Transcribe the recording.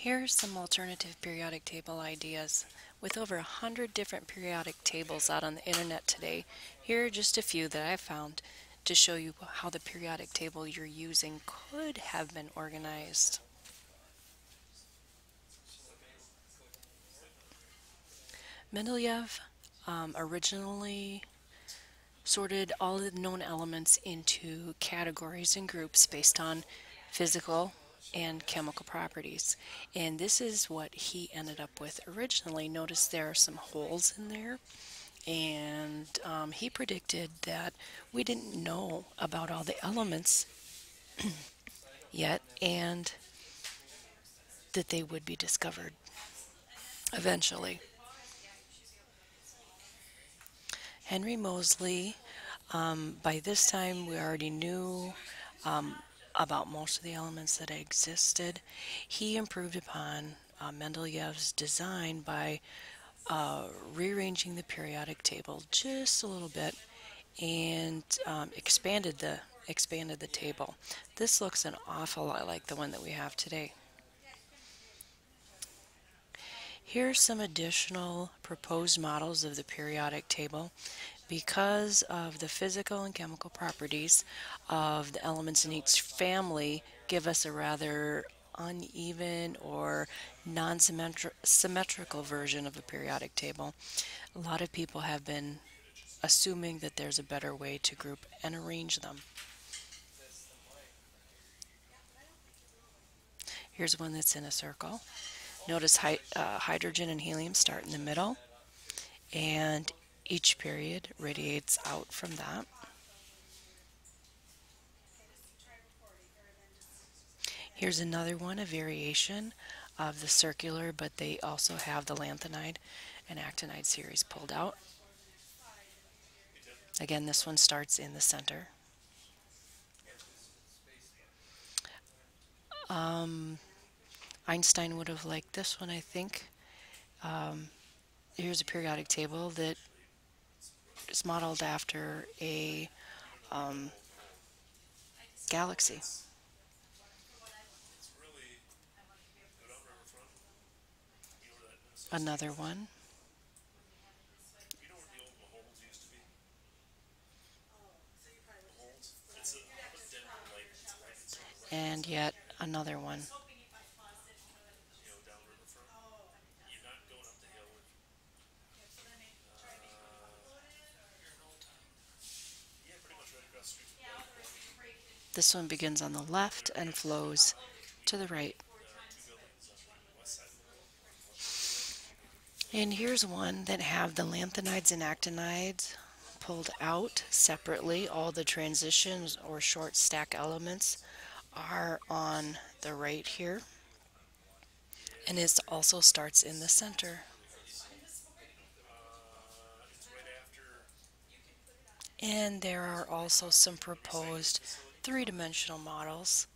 Here are some alternative periodic table ideas. With over a hundred different periodic tables out on the internet today, here are just a few that I found to show you how the periodic table you're using could have been organized. Mendeleev um, originally sorted all the known elements into categories and groups based on physical and chemical properties. And this is what he ended up with originally. Notice there are some holes in there. And um, he predicted that we didn't know about all the elements yet and that they would be discovered eventually. Henry Moseley, um, by this time we already knew um, about most of the elements that existed. He improved upon uh, Mendeleev's design by uh, rearranging the periodic table just a little bit and um, expanded the expanded the table. This looks an awful lot like the one that we have today. Here are some additional proposed models of the periodic table because of the physical and chemical properties of the elements in each family give us a rather uneven or non-symmetrical version of a periodic table. A lot of people have been assuming that there's a better way to group and arrange them. Here's one that's in a circle. Notice hy uh, hydrogen and helium start in the middle and each period radiates out from that. Here's another one, a variation of the circular, but they also have the lanthanide and actinide series pulled out. Again, this one starts in the center. Um, Einstein would have liked this one, I think. Um, here's a periodic table that is modeled after a um, galaxy. Another one. And yet another one. This one begins on the left and flows to the right. And here's one that have the lanthanides and actinides pulled out separately. All the transitions or short stack elements are on the right here. And it also starts in the center. And there are also some proposed three-dimensional models